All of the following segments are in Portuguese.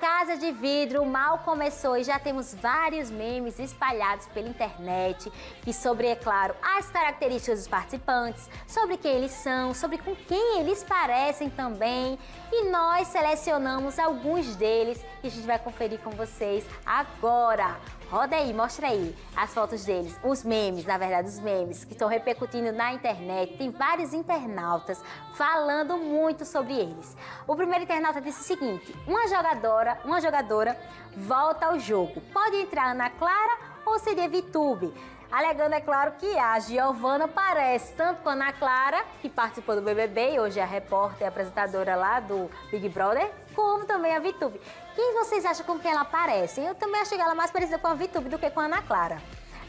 Casa de Vidro mal começou e já temos vários memes espalhados pela internet que sobre, é claro, as características dos participantes, sobre quem eles são, sobre com quem eles parecem também. E nós selecionamos alguns deles e a gente vai conferir com vocês agora. Roda aí, mostra aí as fotos deles, os memes, na verdade, os memes que estão repercutindo na internet. Tem vários internautas falando muito sobre eles. O primeiro internauta disse o seguinte: uma jogadora, uma jogadora volta ao jogo. Pode entrar Ana Clara ou seria VTube? Alegando, é claro, que a Giovana parece tanto com a Ana Clara, que participou do BBB e hoje é repórter e apresentadora lá do Big Brother, como também a Vitube. Quem vocês acham com quem ela parece? Eu também achei ela mais parecida com a Vitube do que com a Ana Clara.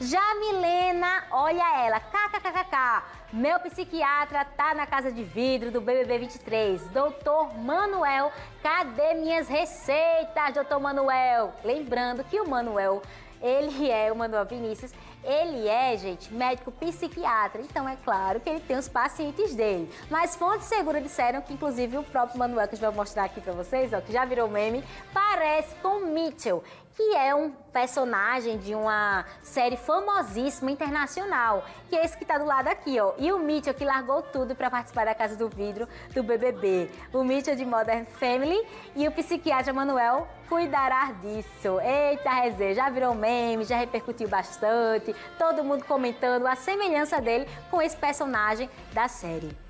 Já Milena, olha ela, kkkk, meu psiquiatra tá na casa de vidro do BBB 23. Doutor Manuel, cadê minhas receitas, doutor Manuel? Lembrando que o Manuel ele é o Manuel Vinícius, ele é, gente, médico psiquiatra, então é claro que ele tem os pacientes dele. Mas fontes seguras disseram que, inclusive, o próprio Manuel, que a gente vai mostrar aqui pra vocês, ó, que já virou meme, parece com Mitchell, que é um personagem de uma série famosíssima internacional, que é esse que tá do lado aqui, ó. E o Mitchell que largou tudo para participar da Casa do Vidro do BBB. O Mitchell de Modern Family e o psiquiatra Manuel cuidará disso. Eita, resenha, já virou meme, já repercutiu bastante, todo mundo comentando a semelhança dele com esse personagem da série.